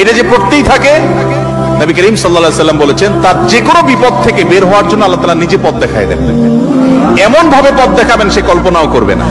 এটা যে পড়তেই থাকে, নবী করিম সাল্লা সাল্লাম বলেছেন, তার যে কোনো বিপদ থেকে বের হওয়ার জন্য আল্লাহ তালা নিজে পথ দেখায় দেন। এমন ভাবে পথ দেখাবেন সে কল্পনাও করবে না।